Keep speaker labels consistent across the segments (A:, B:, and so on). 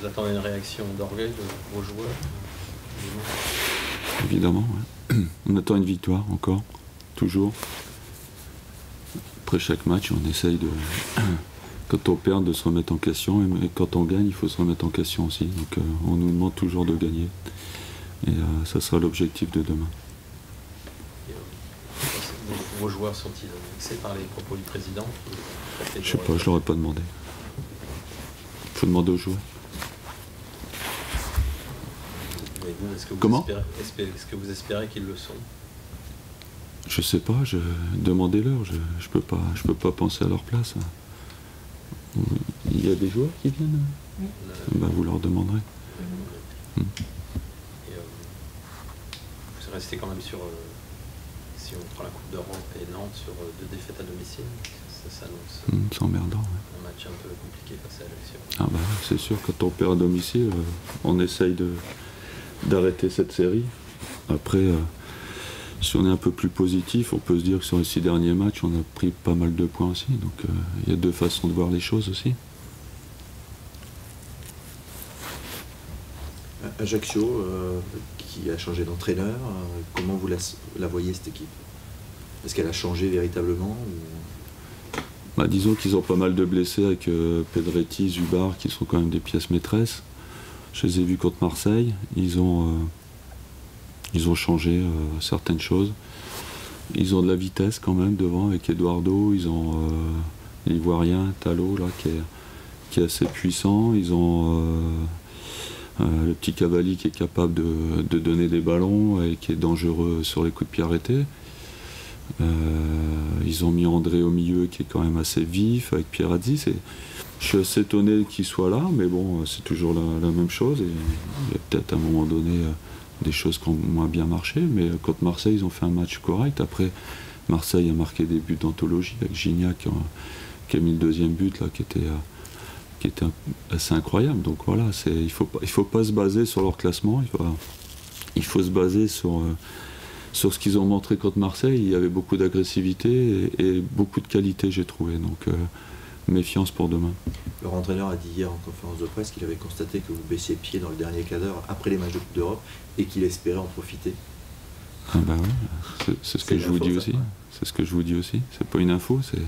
A: vous attendez une réaction d'orgueil de vos joueurs
B: Évidemment, on attend une victoire encore, toujours. Après chaque match, on essaye de, quand on perd, de se remettre en question, et quand on gagne, il faut se remettre en question aussi. Donc euh, on nous demande toujours de gagner, et euh, ça sera l'objectif de demain.
A: Et, euh, vos, joueurs sont-ils vexés par les propos du président?
B: Je sais pas, je l'aurais pas demandé. faut demander aux joueurs.
A: Est-ce que, vous
B: Comment
A: espérez, est-ce que vous espérez qu'ils le sont?
B: Je sais pas, je... demandez-leur, je, je peux pas je peux pas penser à leur place. Il y a des joueurs qui viennent? Ben, Vous leur demanderez.
A: Et, euh, vous restez quand même sur, euh, si on prend la Coupe d'Europe et Nantes, sur euh, deux défaites à domicile. Ça s'annonce
B: Hum, C'est emmerdant. ouais.
A: un match un peu compliqué face à l'élection.
B: Ah bah, c'est sûr, quand on perd à domicile, on essaye de, d'arrêter cette série. Après, euh, si on est un peu plus positif, on peut se dire que sur les six derniers matchs, on a pris pas mal de points aussi. Donc euh, il y a deux façons de voir les choses aussi.
C: Ajaccio, euh, qui a changé d'entraîneur, comment vous la, la voyez cette équipe? Est-ce qu'elle a changé véritablement ou-
B: Bah, disons qu'ils ont pas mal de blessés avec Pedretti, Zubar, qui sont quand même des pièces maîtresses. Je les ai vus contre Marseille. Ils ont, euh, changé euh, certaines choses. Ils ont de la vitesse quand même devant avec Eduardo. Ils ont euh, l'Ivoirien Talo là, qui, est, assez puissant. Ils ont euh, euh, le petit Cavalli qui est capable de, donner des ballons et qui est dangereux sur les coups de pied arrêtés. Euh, ils ont mis André au milieu qui est quand même assez vif avec Pierrazzi. Je suis assez étonné qu'il soit là, mais bon, c'est toujours la, même chose. Et il y a peut-être à un moment donné euh, des choses qui ont moins bien marché, mais contre Marseille, ils ont fait un match correct. Après, Marseille a marqué des buts d'anthologie avec Gignac qui a, mis le deuxième but là, qui était, euh, qui était assez incroyable. Donc voilà, il ne faut, pas- il faut pas se baser sur leur classement. Il faut, il faut se baser sur, euh, sur ce qu'ils ont montré contre Marseille. Il y avait beaucoup d'agressivité et, beaucoup de qualité, j'ai trouvé. Donc euh, méfiance pour demain.
C: Leur entraîneur a dit hier en conférence de presse qu'il avait constaté que vous baissiez pied dans le dernier quart d'heure après les matchs de Coupe d'Europe et qu'il espérait en profiter.
B: Ah bah ouais, c'est- ce que je vous dis aussi. C'est ce que je vous dis aussi. C'est pas une info, c'est.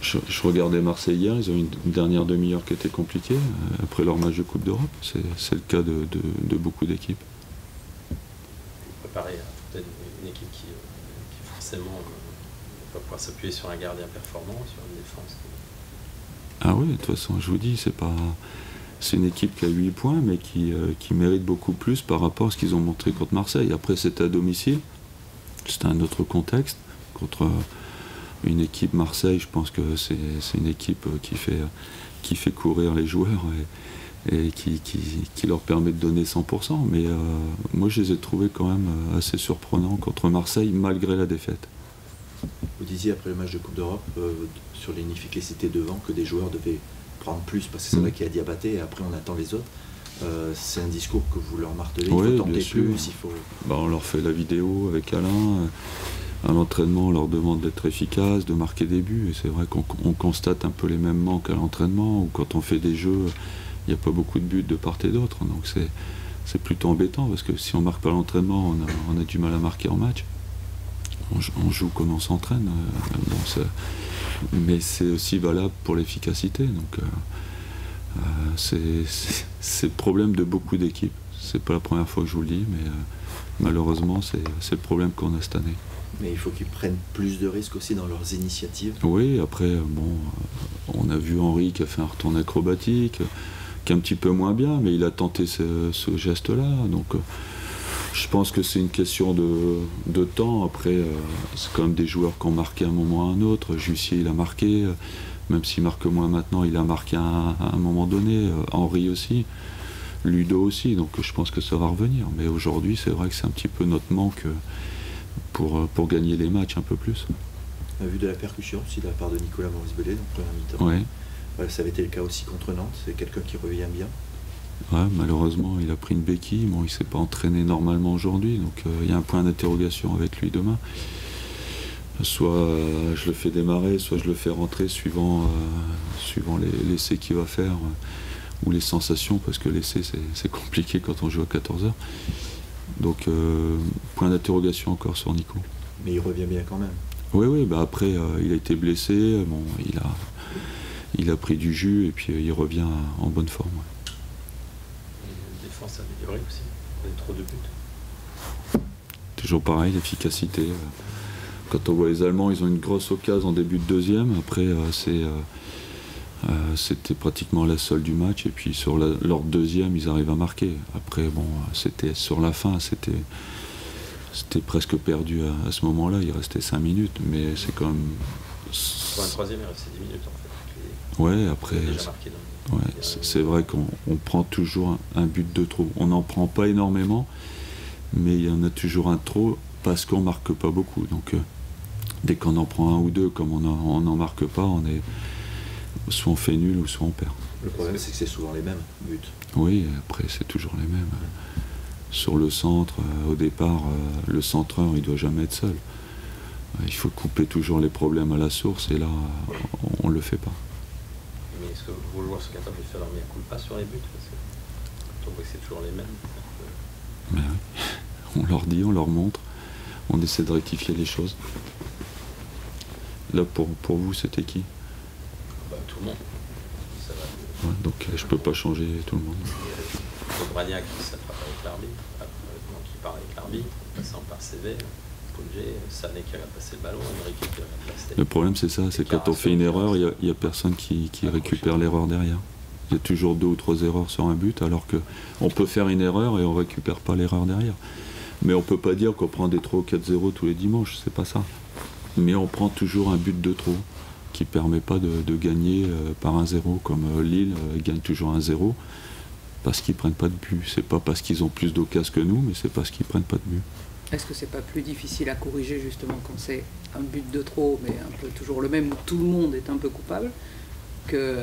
B: Je, je regardais Marseille hier, ils ont eu une dernière demi-heure qui était compliquée euh, après leur match de Coupe d'Europe. C'est le cas de, de- de beaucoup d'équipes.
A: Préparer à peut-être une équipe qui, euh, qui forcément euh, va pouvoir s'appuyer sur un gardien performant, sur une défense.
B: Ah oui, de toute façon, je vous dis, c'est pas. C'est une équipe qui a 8 points, mais qui, euh, qui mérite beaucoup plus par rapport à ce qu'ils ont montré contre Marseille. Après, c'était à domicile, c'était un autre contexte. Contre euh, une équipe Marseille, je pense que c'est une équipe euh, qui fait, qui fait courir les joueurs et, qui, qui, leur permet de donner 100%. Mais moi, je les ai trouvés quand même assez surprenants contre Marseille, malgré la défaite.
C: Vous disiez après le match de Coupe d'Europe euh, sur l'inefficacité devant que des joueurs devaient prendre plus parce que c'est
B: Mm.
C: vrai qu'il y a Diabaté et après on attend les autres. Euh, c'est un discours que vous leur martelez, il faut tenter plus, il faut...
B: Bah, on leur fait la vidéo avec Alain. euh, À l'entraînement, on leur demande d'être efficace, de marquer des buts. Et c'est vrai qu'on on constate un peu les mêmes manques à l'entraînement, ou quand on fait des jeux, il n'y a pas beaucoup de buts de part et d'autre. Donc c'est, plutôt embêtant, parce que si on marque pas l'entraînement, on a, on a du mal à marquer en match. On, jou- on joue comme on s'entraîne. euh, bon, mais c'est aussi valable pour l'efficacité. Donc euh, euh, c'est, le problème de beaucoup d'équipes. C'est pas la première fois que je vous le dis, mais euh, malheureusement, c'est, le problème qu'on a cette année.
C: Mais il faut qu'ils prennent plus de risques aussi dans leurs initiatives.
B: Oui, après, bon, on a vu Henri qui a fait un retour acrobatique, qui est un petit peu moins bien, mais il a tenté ce, ce geste-là. Donc, je pense que c'est une question de, de temps. Après, euh, c'est quand même des joueurs qui ont marqué à un moment ou à un autre. Jussier, il a marqué. Même s'il marque moins maintenant, il a marqué à un, à un moment donné. euh, Henri aussi. Ludo aussi. Donc, je pense que ça va revenir. Mais aujourd'hui, c'est vrai que c'est un petit peu notre manque euh, pour, pour gagner les matchs un peu plus.
C: On a vu de la percussion aussi de la part de Nicolas Maurice Bellet dans le premier mi-temps.
B: Ouais.
C: Voilà, ça avait été le cas aussi contre Nantes, c'est quelqu'un qui revient bien.
B: Ouais, malheureusement, il a pris une béquille. Bon, il s'est pas entraîné normalement aujourd'hui, donc euh, il y a un point d'interrogation avec lui demain. Soit euh, je le fais démarrer, soit je le fais rentrer suivant, euh, suivant les- l'essai qu'il va faire. ou les sensations, parce que l'essai c'est compliqué quand on joue à 14 heures. Donc point d'interrogation encore sur Nico.
C: Mais il revient bien quand même.
B: Oui, oui, bah après il a été blessé, bon, il a, il a pris du jus et puis il revient en bonne forme.
A: Aussi, y a trop de buts.
B: Toujours pareil, l'efficacité. Quand on voit les Allemands, ils ont une grosse occasion en début de deuxième. Après, c'est euh, c'était pratiquement la seule du match. Et puis sur leur deuxième, ils arrivent à marquer. Après, bon, c'était sur la fin, c'était c'était presque perdu à, ce moment-là. Il restait 5 minutes, mais c'est quand même.
A: Un troisième, il restait 10 minutes en
B: fait. Ouais, après. Ouais, c'est vrai qu'on prend toujours un, but de trop. On n'en prend pas énormément, mais il y en a toujours un trop parce qu'on marque pas beaucoup. Donc, euh, dès qu'on en prend un ou deux, comme on n'en marque pas, on est soit on fait nul ou soit on perd.
C: Le problème, c'est que c'est souvent les mêmes buts.
B: Oui, après, c'est toujours les mêmes. Sur le centre, euh, au départ, euh, le centreur, il ne doit jamais être seul. Il faut couper toujours les problèmes à la source, et là, on ne le fait pas.
A: Est-ce que vos joueurs sont capables de faire leur meilleur coup pas sur les buts Parce que on voit que c'est toujours les mêmes.
B: Mais oui. On leur dit, on leur montre, on essaie de rectifier les choses. Là, pour, pour vous, c'était qui
A: tout le monde.
B: donc euh, je peux pas changer tout le monde.
A: Bragnac qui s'attrape avec l'Arbi, qui part avec l'Arbi, passant par CV, Poulger, Sané qui va passer le ballon, Enrique qui va passer.
B: Le problème c'est ça, c'est quand on fait une erreur, il n'y a, personne qui, récupère l'erreur derrière. Il y a toujours deux ou trois erreurs sur un but, alors que on peut faire une erreur et on récupère pas l'erreur derrière. Mais on peut pas dire qu'on prend des 3 ou 4-0 tous les dimanches, c'est pas ça. Mais on prend toujours un but de trop qui permet pas de, gagner euh, par un zéro comme euh, Lille euh, gagne toujours un zéro parce qu'ils prennent pas de but. C'est pas parce qu'ils ont plus d'occasions que nous, mais c'est parce qu'ils prennent pas de but.
D: Est-ce que c'est pas plus difficile à corriger justement quand c'est un but de trop, mais un peu toujours le même où tout le monde est un peu coupable que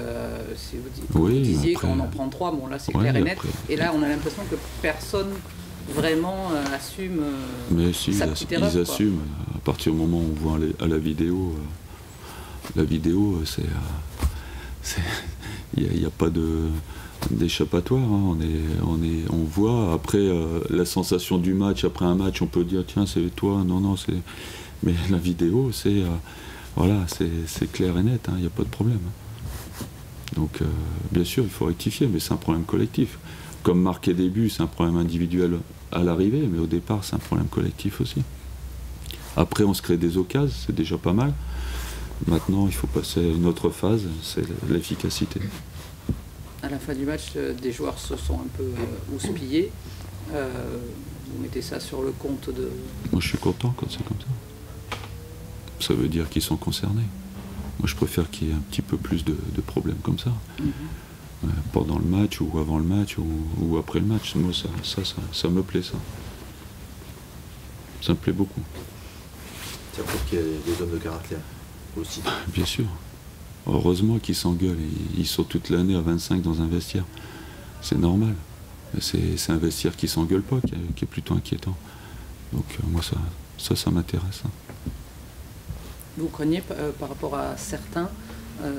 D: si vous, disiez qu'on en prend trois, bon là c'est clair et net, et là on a l'impression que personne vraiment assume
B: mais si, sa petite erreur, ils assument à partir du moment où on voit à la vidéo la vidéo, c'est. Euh, il n'y a, pas de d'échappatoire. Hein. On, voit après euh, la sensation du match, après un match, on peut dire tiens, c'est toi, non, non, c'est. Mais la vidéo, c'est. Euh, voilà, c'est clair et net, il hein, n'y a pas de problème. Donc, bien sûr, il faut rectifier, mais c'est un problème collectif. Comme marquer des buts, c'est un problème individuel à l'arrivée, mais au départ, c'est un problème collectif aussi. Après, on se crée des occasions, c'est déjà pas mal. Maintenant, il faut passer à une autre phase, c'est l'efficacité.
D: À la fin du match, euh, des joueurs se sont un peu euh, houspillés. Euh, vous mettez ça sur le compte de...
B: Moi, je suis content quand c'est comme ça. Ça veut dire qu'ils sont concernés. Moi, je préfère qu'il y ait un petit peu plus de, problèmes comme ça. Mhm. pendant le match ou avant le match ou, après le match. Moi, ça, ça, ça, ça, me plaît, ça. Ça me plaît beaucoup.
C: Ça prouve qu'il y a des hommes de caractère.
B: Bien sûr. Heureusement qu'ils s'engueulent. Ils sont toute l'année à 25 dans un vestiaire. C'est normal. C'est un vestiaire qui s'engueule pas, qui est, plutôt inquiétant. Donc euh, moi, ça, ça, ça m'intéresse. Hein.
D: Vous craignez euh, par rapport à certains euh,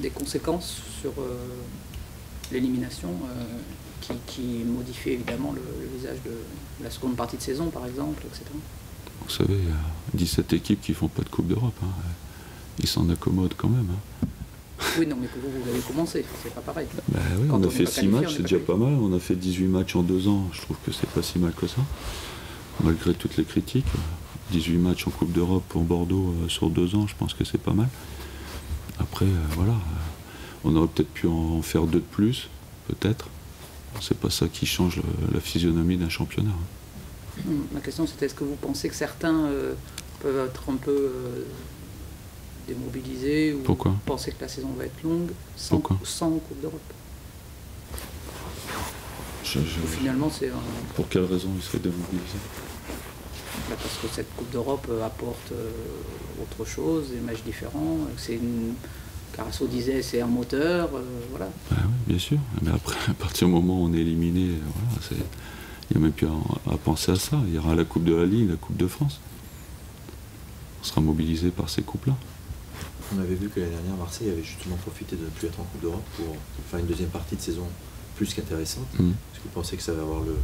D: des conséquences sur l'élimination qui, qui, modifie évidemment le, visage de la seconde partie de saison, par exemple, etc.
B: Vous savez, il y a 17 équipes qui font pas de Coupe d'Europe. Hein. Ils s'en accommodent quand même. Hein.
D: Oui, non, mais que vous, vous avez commencé, c'est pas pareil.
B: Bah oui, on, a fait 6 matchs, c'est déjà pas mal. On a fait 18 matchs en 2 ans, je trouve que c'est pas si mal que ça. Malgré toutes les critiques. 18 matchs en Coupe d'Europe pour Bordeaux euh, sur 2 ans, je pense que c'est pas mal. Après, euh, voilà, euh, on aurait peut-être pu en faire deux de plus, peut-être. C'est pas ça qui change la physionomie d'un championnat. Hein.
D: Ma question c'était est-ce que vous pensez que certains euh, peuvent être un peu euh, démobilisés ou
B: Pourquoi
D: penser que la saison va être longue sans, Coupe d'Europe Finalement, c'est
B: Pour quelle raison ils seraient démobilisés
D: bah, Parce que cette Coupe d'Europe euh, apporte autre chose, des matchs différents. C'est une... Carasso disait c'est un moteur, voilà.
B: Bah oui, bien sûr. Mais après, à partir du moment où on est éliminé, voilà, c'est il n'y a même plus à, penser à ça. Il y aura la Coupe de la Ligue, la Coupe de France. On sera mobilisé par ces coupes-là.
C: On avait vu que l'année dernière, Marseille avait justement profité de ne plus être en Coupe d'Europe pour faire une deuxième partie de saison plus qu'intéressante. Mm. Est-ce que vous pensez que ça va avoir le.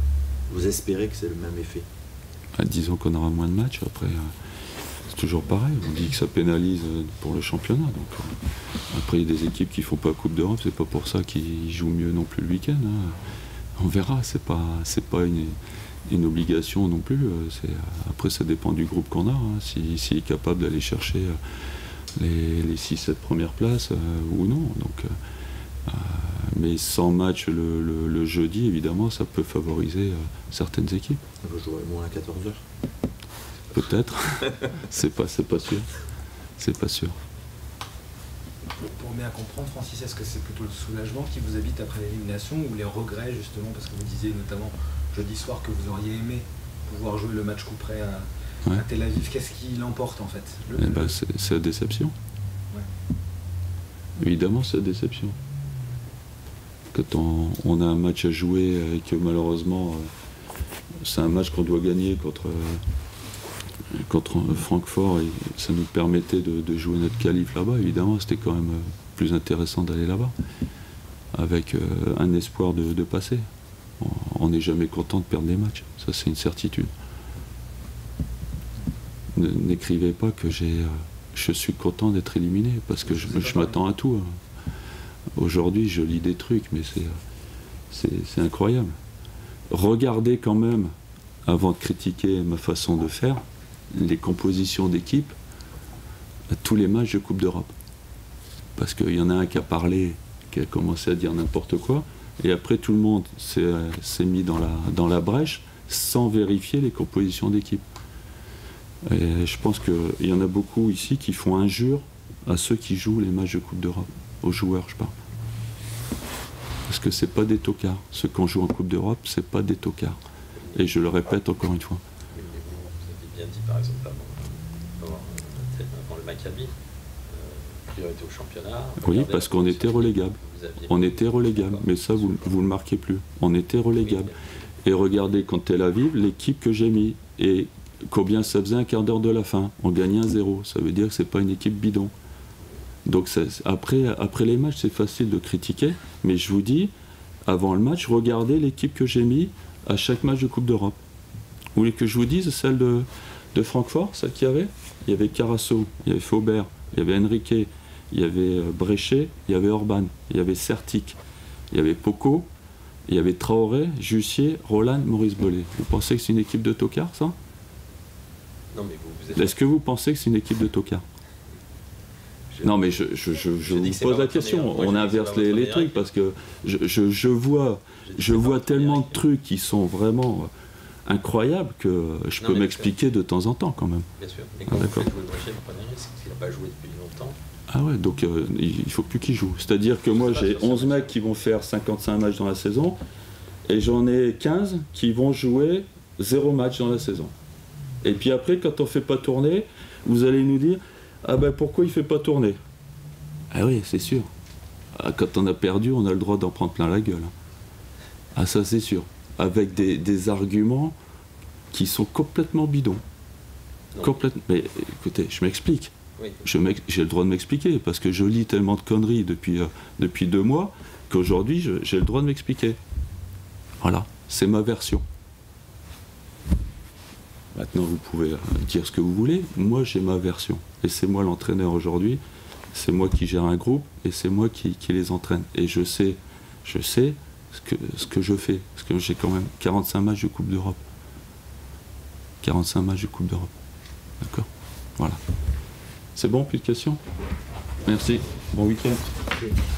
C: Vous espérez que c'est le même effet
B: ah, Disons qu'on aura moins de matchs, après. Euh, c'est toujours pareil, on dit que ça pénalise euh, pour le championnat. Donc, euh, après, il y a des équipes qui font pas Coupe d'Europe, c'est pas pour ça qu'ils jouent mieux non plus le week-end. Hein. On verra, c'est pas, c'est pas une, une obligation non plus. Euh, après, ça dépend du groupe qu'on a. Hein, S'il est capable d'aller chercher euh, les, les 6-7 premières places euh, ou non. Donc, mais sans match le, jeudi, évidemment, ça peut favoriser certaines équipes.
C: Vous jouerez moins à 14h
B: Peut-être. c'est pas, pas sûr. C'est pas sûr.
E: Pour bien comprendre, Francis, est-ce que c'est plutôt le soulagement qui vous habite après l'élimination ou les regrets, justement, parce que vous disiez notamment jeudi soir que vous auriez aimé pouvoir jouer le match coup près à, Tel Aviv. Qu'est-ce qui l'emporte en fait?
B: Eh ben, C'est la déception. Évidemment, c'est la déception. Quand on, a un match à jouer et que malheureusement, euh, c'est un match qu'on doit gagner contre, euh, contre Francfort et ça nous permettait de, jouer notre qualif là-bas, évidemment, c'était quand même euh, plus intéressant d'aller là-bas avec un espoir de passer on n'est jamais content de perdre des matchs. Ça, c'est une certitude. N'écrivez pas que j'ai, euh, je suis content d'être éliminé, parce que je, m'attends à tout. Hein. Aujourd'hui, je lis des trucs, mais c'est, c'est, incroyable. Regardez quand même, avant de critiquer ma façon de faire, les compositions d'équipe à tous les matchs de Coupe d'Europe. Parce qu'il y en a un qui a parlé, qui a commencé à dire n'importe quoi, et après, tout le monde s'est mis dans la, dans la brèche sans vérifier les compositions d'équipe. Et je pense qu'il y en a beaucoup ici qui font injure à ceux qui jouent les matchs de Coupe d'Europe, aux joueurs, je parle. Parce que c'est pas des tocards. Ceux qu'on joue en Coupe d'Europe, c'est pas des tocards. Et je le répète encore une fois.
A: Vous avez bien dit, par exemple, avant, le Maccabi, euh, priorité au championnat.
B: Oui, parce qu'on était relégable. On était relégable, mais ça, vous ne le marquez plus. On était relégable. Et regardez, quand la Aviv, l'équipe que j'ai mis, et combien ça faisait un quart d'heure de la fin On gagnait un zéro. Ça veut dire que ce n'est pas une équipe bidon. Donc après, les matchs, c'est facile de critiquer, mais je vous dis, avant le match, regardez l'équipe que j'ai mis à chaque match de Coupe d'Europe. Vous voulez que je vous dise celle de, Francfort, celle qu'il y avait? Il y avait Carasso, il y avait Faubert, il y avait Enrique, il y avait euh, Bréchet, il y avait Orban, il y avait Certic, il y avait Poco, il y avait Traoré, Jussier, Roland, Maurice Bellet. Vous pensez que c'est une équipe de tocards, ça?
A: Non, mais vous, êtes...
B: Est-ce que vous pensez que c'est une équipe de tocards Non, mais je, vous pose la question. On inverse les, trucs parce que je, vois, je vois tellement de trucs qui sont vraiment incroyables que je peux m'expliquer de temps en temps quand même.
A: Bien sûr. Mais quand ah, vous faites jouer n'a pas joué depuis longtemps,
B: ah ouais, donc euh, il faut plus qu'ils jouent. C'est-à-dire que moi j'ai 11 mecs qui vont faire 55 matchs dans la saison et j'en ai 15 qui vont jouer 0 match dans la saison. Et puis après, quand on fait pas tourner, vous allez nous dire Ah ben pourquoi il fait pas tourner? Ah oui, c'est sûr. Ah, quand on a perdu, on a le droit d'en prendre plein la gueule. Ah ça c'est sûr. Avec des, arguments qui sont complètement bidons. Complètement. Mais écoutez, je m'explique. J'ai le droit de m'expliquer, parce que je lis tellement de conneries depuis, euh, depuis deux mois qu'aujourd'hui, j'ai le droit de m'expliquer. Voilà, c'est ma version. Maintenant, vous pouvez euh, dire ce que vous voulez. Moi, j'ai ma version. Et c'est moi l'entraîneur aujourd'hui. C'est moi qui gère un groupe et c'est moi qui, les entraîne. Et je sais, je sais ce que, ce que je fais. Parce que j'ai quand même 45 matchs de Coupe d'Europe. 45 matchs de Coupe d'Europe. D'accord? Voilà. C'est bon, plus de questions? Merci. Bon week-end.